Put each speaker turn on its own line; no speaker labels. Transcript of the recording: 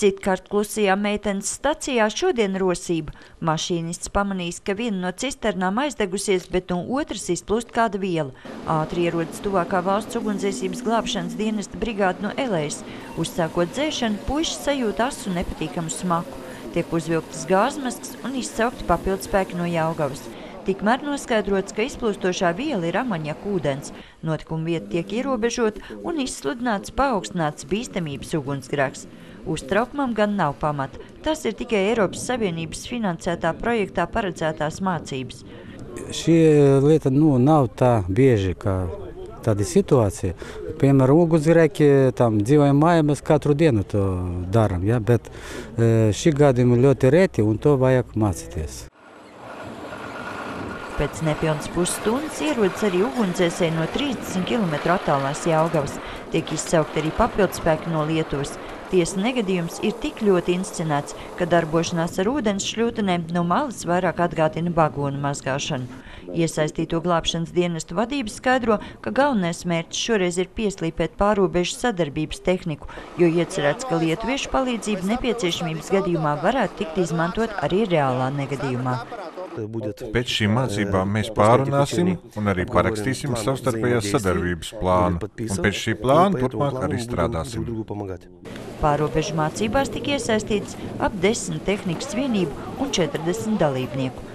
Citkārt klusajā meitenes stacijā šodien rosība. Mašīnists pamanīs, ka viena no cisternām aizdegusies, bet no otras izplūst kāda viela. Ātri ierodas tuvākā valsts ugunsdzēsības glābšanas dienesta brigāde no Elejas. Uzsākot dzēšanu, puiši sajūt asu nepatīkamu smaku. Tiek uzvilktas gāzmaskas un izsaukti papildspēki no Jaugavas. Tikmēr noskaidrots, ka izplūstošā viela ir amaņaka ūdens. Notikuma vieta tiek ierobežota un izsludināts paaugstināts bīstamības ugunsgrēks. Uztraukumam gan nav pamata. Tas ir tikai Eiropas Savienības finansētā projektā paredzētās mācības.
Šī lieta nu, nav tā bieži, kā tāda situācija. Piemēram, ugunsgrēki tam dzīvojam mājā, mēs katru dienu to darām, ja? bet šī gadījuma ļoti reti un to vajag mācīties.
Pēc nepilnas pusstundas ierodas arī ugunsdzēsēji no 30 km attālās Jelgavas. Tiek izsaukti arī papildspēki no Lietuvas. Tiesa negadījums ir tik ļoti inscenēts, ka darbošanās ar ūdens šļūtenēm no malas vairāk atgādina vagonu mazgāšanu. Iesaistīto glābšanas dienestu vadības skaidro, ka galvenais mērķis šoreiz ir pieslīpēt pārobežu sadarbības tehniku, jo iecerēts, ka lietuviešu palīdzība nepieciešamības gadījumā varētu tikt izmantot arī reālā negadījumā.
Pēc šīm mācībām mēs pārunāsim un arī parakstīsim savstarpējās sadarbības plānu, un pēc šī plāna turpmāk arī strādāsim.
Pārobežu mācībās tika iesaistīts ap 10 tehnikas vienību un 40 dalībnieku.